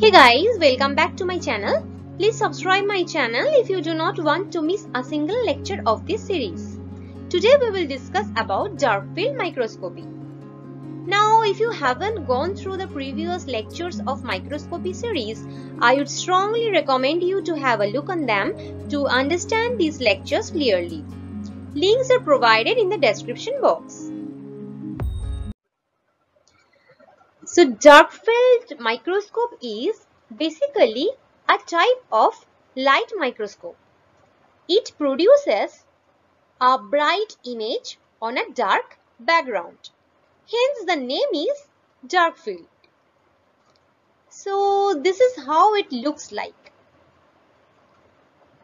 Hey guys, welcome back to my channel. Please subscribe my channel if you do not want to miss a single lecture of this series. Today we will discuss about dark field microscopy. Now if you haven't gone through the previous lectures of microscopy series, I would strongly recommend you to have a look on them to understand these lectures clearly. Links are provided in the description box. So dark field microscope is basically a type of light microscope. It produces a bright image on a dark background. Hence the name is dark field. So this is how it looks like.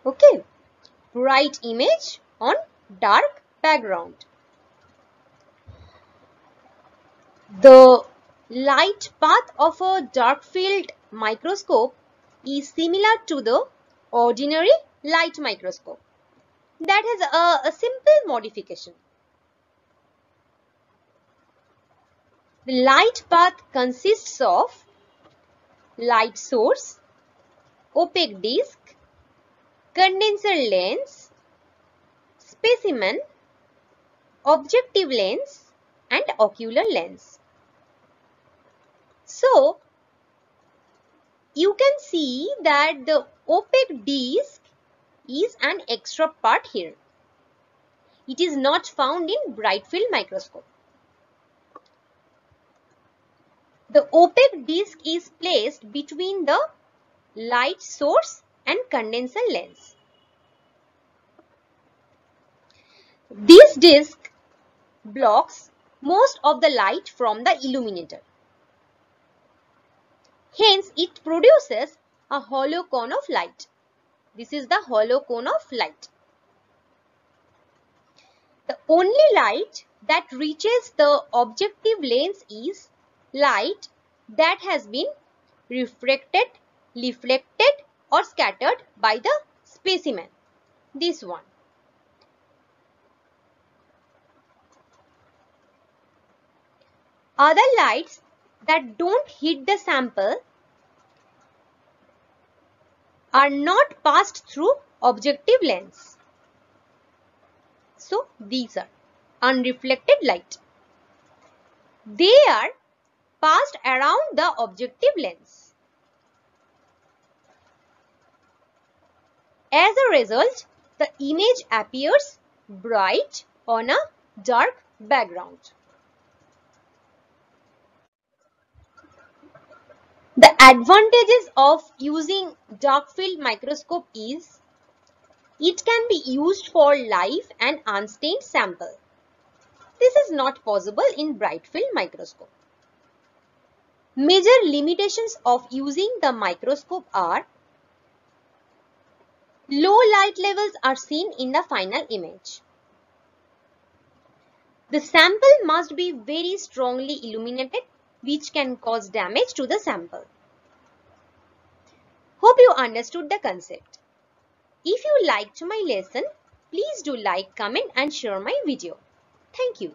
Okay. Bright image on dark background. The light path of a dark field microscope is similar to the ordinary light microscope. That has a, a simple modification. The light path consists of light source, opaque disc, condenser lens, specimen, objective lens and ocular lens. So, you can see that the opaque disc is an extra part here. It is not found in bright field microscope. The opaque disc is placed between the light source and condenser lens. This disc blocks most of the light from the illuminator. Hence, it produces a hollow cone of light. This is the hollow cone of light. The only light that reaches the objective lens is light that has been refracted, reflected or scattered by the specimen. This one. Other lights that don't hit the sample are not passed through objective lens. So these are unreflected light. They are passed around the objective lens. As a result, the image appears bright on a dark background. The advantages of using dark field microscope is it can be used for live and unstained sample. This is not possible in bright field microscope. Major limitations of using the microscope are low light levels are seen in the final image. The sample must be very strongly illuminated which can cause damage to the sample. Hope you understood the concept. If you liked my lesson, please do like, comment and share my video. Thank you.